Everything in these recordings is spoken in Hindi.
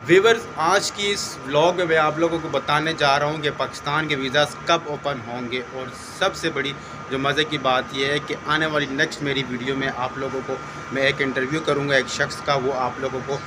वीवर्स आज की इस व्लॉग में आप लोगों को बताने जा रहा हूँ कि पाकिस्तान के वीज़ास कब ओपन होंगे और सबसे बड़ी जो मज़े की बात यह है कि आने वाली नेक्स्ट मेरी वीडियो में आप लोगों को मैं एक इंटरव्यू करूँगा एक शख्स का, वो आप लोगों को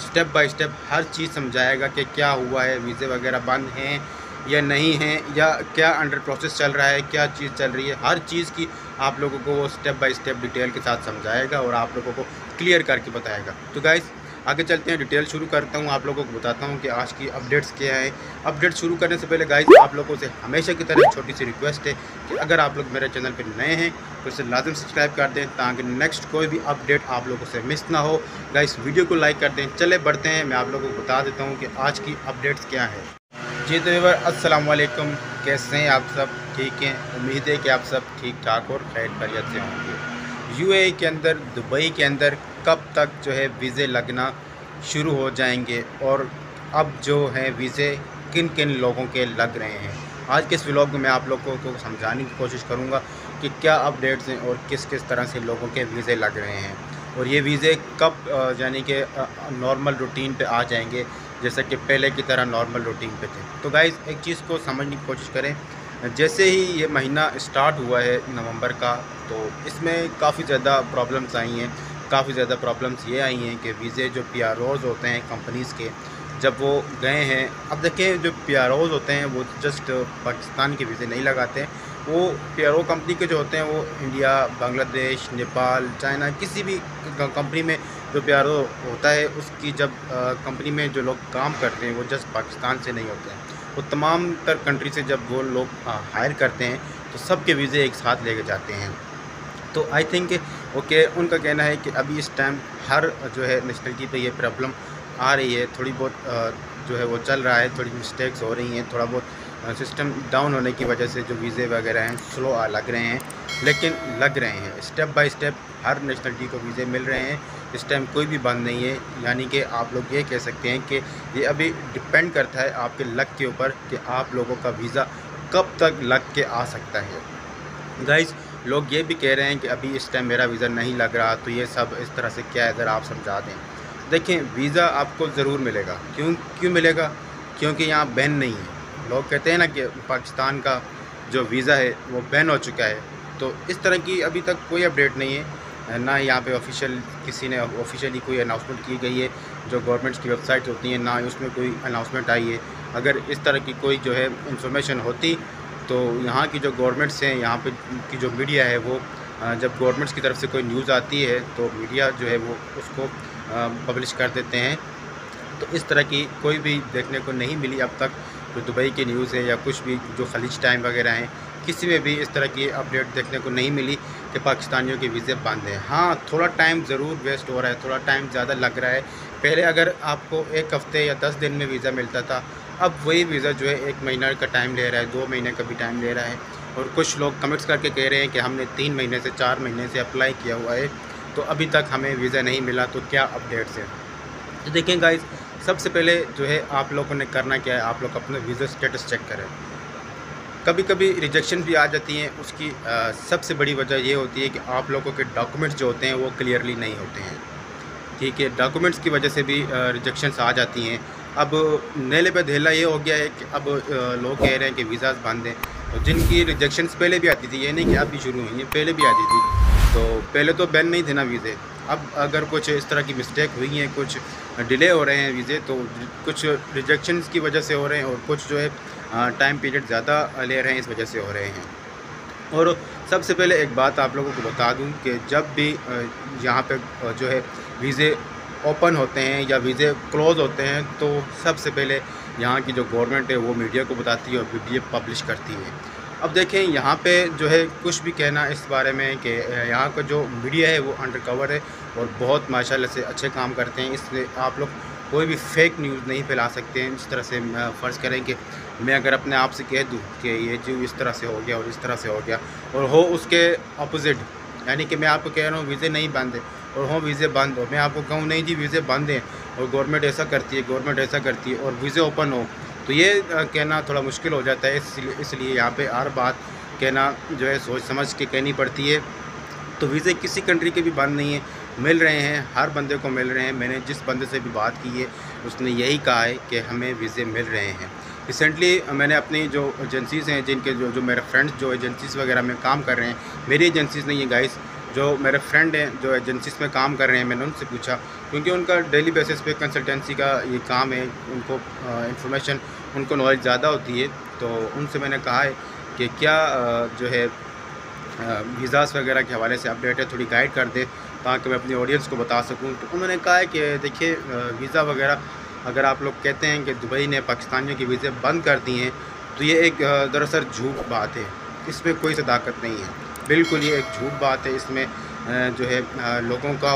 स्टेप बाय स्टेप हर चीज़ समझाएगा कि क्या हुआ है वीज़े वगैरह बंद हैं या नहीं हैं या क्या अंडर प्रोसेस चल रहा है, क्या चीज़ चल रही है, हर चीज़ की आप लोगों को वो स्टेप बाय स्टेप डिटेल के साथ समझाएगा और आप लोगों को क्लियर करके बताएगा। तो गाइज़ आगे चलते हैं डिटेल शुरू करता हूँ, आप लोगों को बताता हूँ कि आज की अपडेट्स क्या है। अपडेट शुरू करने से पहले गाइज़ आप लोगों से हमेशा की तरह छोटी सी रिक्वेस्ट है कि अगर आप लोग मेरे चैनल पर नए हैं तो इसे लाजम सब्सक्राइब कर दें ताकि नेक्स्ट कोई भी अपडेट आप लोगों से मिस ना हो। गाइस वीडियो को लाइक कर दें। चले बढ़ते हैं, मैं आप लोगों को बता देता हूँ कि आज की अपडेट्स क्या है। जी तो अस्सलाम वालेकुम कैसे हैं आप सब? ठीक हैं? उम्मीद है कि आप सब ठीक ठाक और खैर खैरियत से होंगे। यूएई के अंदर दुबई के अंदर कब तक जो है वीज़े लगना शुरू हो जाएँगे और अब जो है वीज़े किन किन लोगों के लग रहे हैं। आज के इस व्लॉग में मैं आप लोगों को समझाने की कोशिश करूँगा कि क्या अपडेट्स हैं और किस किस तरह से लोगों के वीज़े लग रहे हैं। और ये वीज़े कब यानी कि नॉर्मल रूटीन पे आ जाएँगे, जैसे कि पहले की तरह नॉर्मल रूटीन पे थे। तो गाइज़ एक चीज़ को समझने की कोशिश करें, जैसे ही ये महीना स्टार्ट हुआ है नवंबर का तो इसमें काफ़ी ज़्यादा प्रॉब्लम्स आई हैं। काफ़ी ज़्यादा प्रॉब्लम्स ये आई हैं कि वीज़े जो पी होते हैं कंपनीज़ के, जब वो गए हैं, अब देखें जो पी होते हैं, वो जस्ट पाकिस्तान के वीज़े नहीं लगाते। वो पीआरओ कंपनी के जो होते हैं, वो इंडिया, बांग्लादेश, नेपाल, चाइना, किसी भी कंपनी में जो पीआरओ होता है, उसकी जब कंपनी में जो लोग काम करते हैं, वो जस्ट पाकिस्तान से नहीं होते हैं। वो तमाम तर कंट्री से जब वो लोग हायर करते हैं तो सबके वीज़े एक साथ लेके जाते हैं। तो आई थिंक ओके उनका कहना है कि अभी इस टाइम हर जो है नेशनलिटी पे ये प्रॉब्लम आ रही है। थोड़ी बहुत जो है वो चल रहा है, थोड़ी मिस्टेक्स हो रही हैं, थोड़ा बहुत सिस्टम डाउन होने की वजह से जो वीज़े वगैरह हैं स्लो लग रहे हैं, लेकिन लग रहे हैं। स्टेप बाय स्टेप हर नेशनलिटी को वीज़े मिल रहे हैं। इस टाइम कोई भी बंद नहीं है। यानी कि आप लोग ये कह सकते हैं कि ये अभी डिपेंड करता है आपके लक के ऊपर कि आप लोगों का वीज़ा कब तक लग के आ सकता है। गाइज़ लोग ये भी कह रहे हैं कि अभी इस टाइम मेरा वीज़ा नहीं लग रहा तो ये सब इस तरह से क्या है, ज़रा आप समझा दें। देखें वीज़ा आपको ज़रूर मिलेगा। क्यों क्यों मिलेगा? क्योंकि यहाँ बैन नहीं है। लोग कहते हैं ना कि पाकिस्तान का जो वीज़ा है, वो बैन हो चुका है। तो इस तरह की अभी तक कोई अपडेट नहीं है। ना यहाँ पे ऑफिशियल किसी ने ऑफिशियली कोई अनाउंसमेंट की गई है, जो गवर्नमेंट्स की वेबसाइट होती हैं, ना उसमें कोई अनाउंसमेंट आई है। अगर इस तरह की कोई जो है इंफॉर्मेशन होती तो यहाँ की जो गवर्नमेंट्स हैं, यहाँ पे की जो मीडिया है वो जब गवर्नमेंट्स की तरफ़ से कोई न्यूज़ आती है तो मीडिया जो है वो उसको पब्लिश कर देते हैं। तो इस तरह की कोई भी देखने को नहीं मिली अब तक, जो दुबई की न्यूज़ है या कुछ भी जो खलीज टाइम वगैरह हैं, किसी में भी इस तरह की अपडेट देखने को नहीं मिली कि पाकिस्तानियों के वीज़े बंद हैं। हाँ थोड़ा टाइम ज़रूर वेस्ट हो रहा है, थोड़ा टाइम ज़्यादा लग रहा है पहले अगर आपको एक हफ़्ते या दस दिन में वीज़ा मिलता था अब वही वीज़ा जो है एक महीना का टाइम ले रहा है दो महीने का भी टाइम ले रहा है। और कुछ लोग कमेंट्स करके कह रहे हैं कि हमने तीन महीने से चार महीने से अप्लाई किया हुआ है तो अभी तक हमें वीज़ा नहीं मिला तो क्या अपडेट्स हैं? तो देखें गाइज़ सबसे पहले जो है आप लोगों ने करना क्या है? आप लोग अपना वीज़ा स्टेटस चेक करें। कभी कभी रिजेक्शन भी आ जाती हैं उसकी आ, सबसे बड़ी वजह ये होती है कि आप लोगों के डॉक्यूमेंट्स जो होते हैं वो क्लियरली नहीं होते हैं। ठीक है डॉक्यूमेंट्स की वजह से भी रिजेक्शंस आ जाती हैं। अब, नेले पे धेला ये हो गया है कि अब लोग कह रहे हैं कि वीज़ा बंद हैं। तो जिनकी रिजेक्शंस पहले भी आती थी, ये नहीं कि अभी शुरू हुई हैं, पहले भी आती थी। तो पहले तो बैन नहीं थे ना वीज़े अब अगर कुछ इस तरह की मिस्टेक हुई हैं, कुछ डिले हो रहे हैं वीज़े तो कुछ रिजेक्शंस की वजह से हो रहे हैं और कुछ जो है टाइम पीरियड ज़्यादा ले रहे हैं, इस वजह से हो रहे हैं। और सबसे पहले एक बात आप लोगों को बता दूँ कि जब भी यहाँ पे जो है वीज़े ओपन होते हैं या वीज़े क्लोज़ होते हैं तो सबसे पहले यहाँ की जो गवर्नमेंट है वो मीडिया को बताती है और वीडियो पब्लिश करती है। अब देखें, यहाँ पे जो है कुछ भी कहना इस बारे में कि यहाँ का जो मीडिया है वो अंडर कवर है और बहुत माशाल्लाह से अच्छे काम करते हैं, इसलिए आप लोग कोई भी फेक न्यूज़ नहीं फैला सकते हैं इस तरह से फ़र्ज़ करें कि मैं अगर अपने आप से कह दूँ कि ये जो इस तरह से हो गया और इस तरह से हो गया, और हो उसके अपोज़िट यानी कि मैं आपको कह रहा हूँ वीज़े नहीं बंद और हों वीज़े बंद हो। मैं आपको कहूँ, नहीं जी, वीज़े बंद हैं, और गवर्नमेंट ऐसा करती है गवर्नमेंट ऐसा करती है, और वीज़े ओपन हो तो ये कहना थोड़ा मुश्किल हो जाता है, इसलिए इसलिए यहाँ पे हर बात कहना जो है सोच समझ के कहनी पड़ती है। तो वीज़े किसी कंट्री के भी बंद नहीं है मिल रहे हैं, हर बंदे को मिल रहे हैं। मैंने जिस बंदे से भी बात की है, उसने यही कहा है कि हमें वीज़े मिल रहे हैं। रिसेंटली मैंने अपनी जो एजेंसीज़ हैं, जिनके जो जो मेरे फ्रेंड्स जो एजेंसीज़ वगैरह में काम कर रहे हैं, मेरी एजेंसीज़ नहीं है गाइस जो मेरे फ्रेंड हैं, जो एजेंसीज़ में काम कर रहे हैं, मैंने उनसे पूछा, क्योंकि उनका डेली बेसिस पे कंसल्टेंसी का ये काम है, उनको इंफॉर्मेशन उनको नॉलेज ज़्यादा होती है तो उनसे मैंने कहा है कि क्या जो है वीज़ाज़ वगैरह के हवाले से अपडेट है, थोड़ी गाइड कर दे। ताकि मैं अपनी ऑडियंस को बता सकूँ। तो उन्होंने कहा है कि, देखिए वीज़ा वगैरह, अगर आप लोग कहते हैं कि दुबई ने पाकिस्तानियों के वीज़े बंद कर दिए हैं तो ये एक दरअसल झूठ बात है। इसमें कोई सदाकत नहीं है। बिल्कुल ये एक झूठ बात है। इसमें जो है लोगों का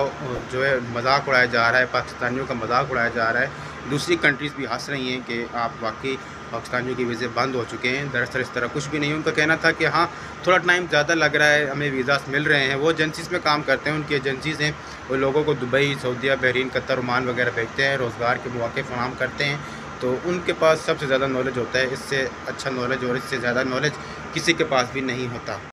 जो है, मज़ाक उड़ाया जा रहा है, पाकिस्तानियों का मज़ाक उड़ाया जा रहा है। दूसरी कंट्रीज़ भी हंस रही हैं कि आप वाकई पाकिस्तानियों के वीज़े बंद हो चुके हैं। दरअसल इस तरह कुछ भी नहीं। उनका कहना था कि हाँ थोड़ा टाइम ज़्यादा लग रहा है, हमें वीज़ास मिल रहे हैं। वो एजेंसीज़ में काम करते हैं, उनकी एजेंसीज़ हैं। वो लोगों को दुबई, सऊदिया, बहरीन, कतर उमान वगैरह भेजते हैं, रोज़गार के मौके फराम करते हैं। तो उनके पास सबसे ज़्यादा नॉलेज होता है। इससे अच्छा नॉलेज और इससे ज़्यादा नॉलेज किसी के पास भी नहीं होता।